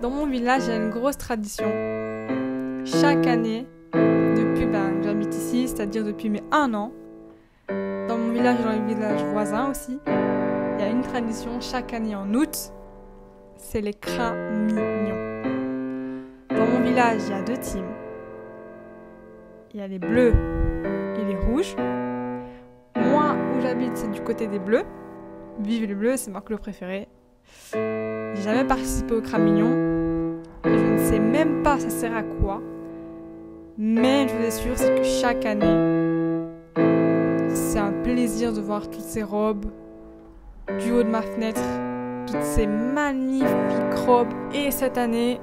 Dans mon village, il y a une grosse tradition. Chaque année, depuis ben, j'habite ici, c'est-à-dire depuis mes un an, dans mon village et dans les villages voisins aussi, il y a une tradition chaque année en août, c'est les mignons. Dans mon village, il y a deux teams. Il y a les bleus et les rouges. Moi, où j'habite, c'est du côté des bleus. Vive les bleus, c'est ma couleur préférée. J'ai jamais participé au mignon. Je ne sais même pas ça sert à quoi. Mais je vous assure, c'est que chaque année, c'est un plaisir de voir toutes ces robes du haut de ma fenêtre, toutes ces magnifiques robes. Et cette année,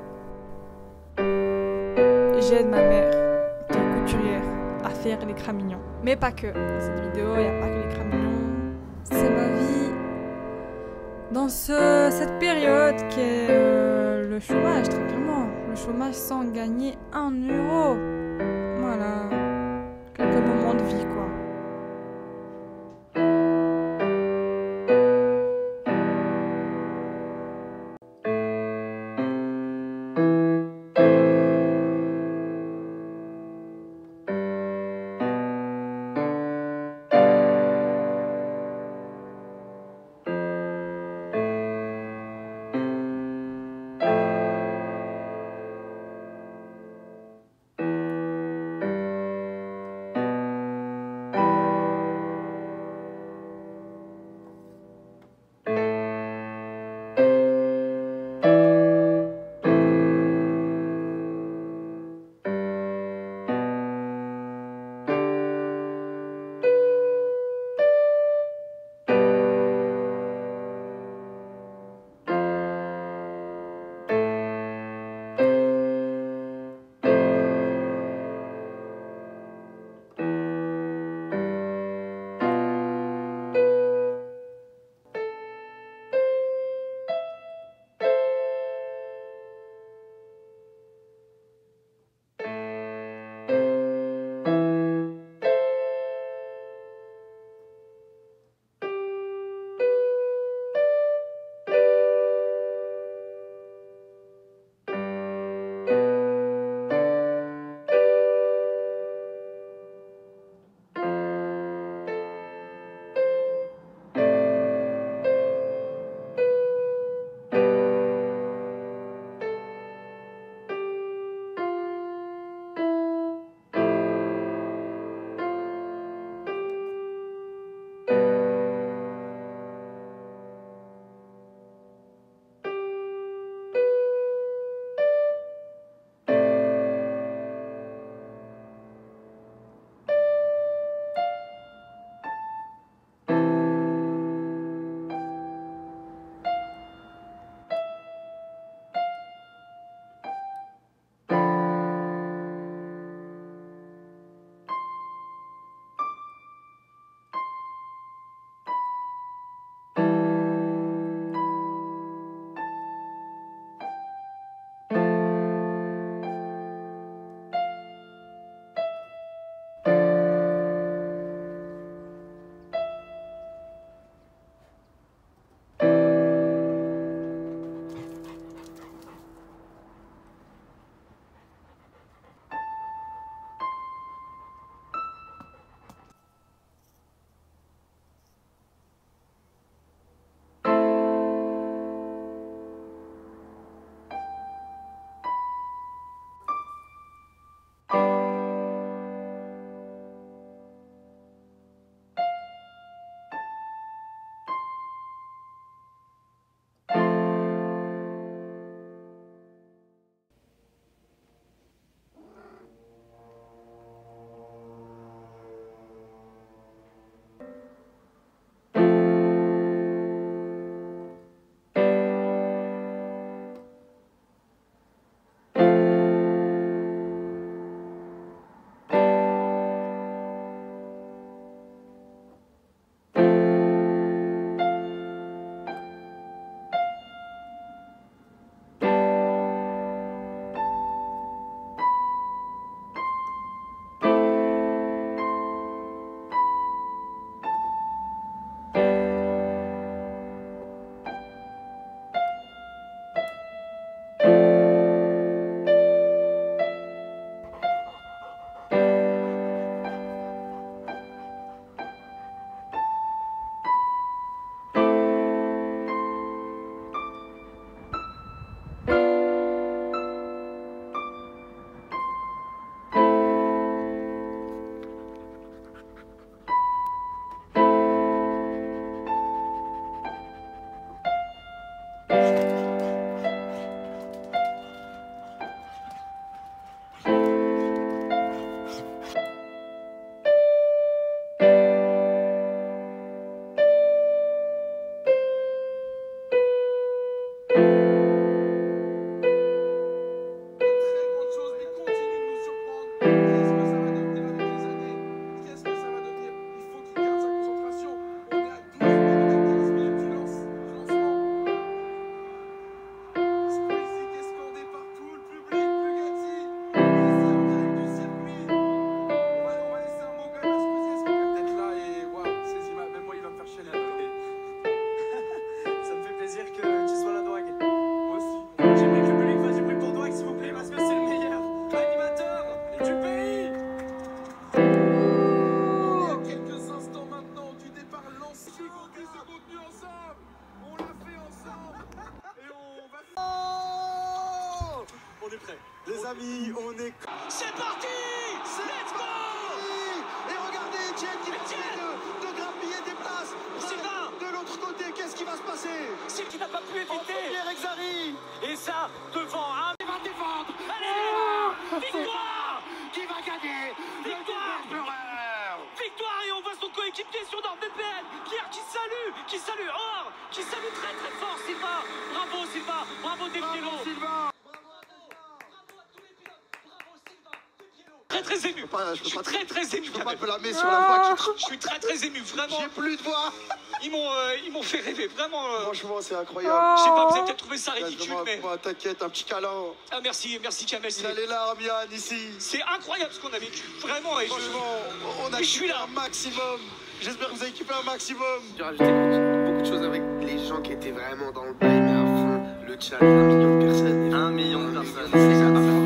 j'aide ma mère, qui est couturière, à faire les cramignons. Mais pas que. Dans cette vidéo, il n'y a pas que les cramignons. C'est ma vie dans ce, cette période qui est euh, le chômage, très clairement. Le chômage sans gagner un euro. Voilà. Quelques moments de vie, on est prêt. Les amis, on est. C'est parti Let's go Et regardez Etienne qui essaie de, de grappiller des places. Sylvain De l'autre côté, qu'est-ce qui va se passer C'est qui n'a pas pu En éviter première Exari. Et ça, devant un... Il va défendre. Allez Victoire Qui va gagner. Le Victoire. pleureur Victoire et on voit son coéquipier sur NordVPN Pierre qui salue Qui salue Or Qui salue très très fort Sylvain Bravo Sylvain Bravo Despiello Bravo Sylvain Très très ému pas- je Je suis pas- très très ému Je peux pas Kamel. blâmer sur la voix qui Je suis très très ému, vraiment J'ai plus de voix Ils m'ont euh, ils m'ont fait rêver, vraiment euh, Franchement, c'est incroyable. Je sais pas, vous avez peut-être trouvé ça ridicule, mais... T'inquiète, un petit câlin. Ah merci, merci Kamel, Il c'est- a les larmes, Yann, ici. c'est incroyable ce qu'on a vécu, vraiment, et je... Franchement, on a je kiffé là. un maximum. J'espère que vous avez kiffé un maximum. J'ai rajouté beaucoup de choses avec les gens qui étaient vraiment dans le bail, mais à fond. Le chat, un million de personnes. Un million de personnes. C'est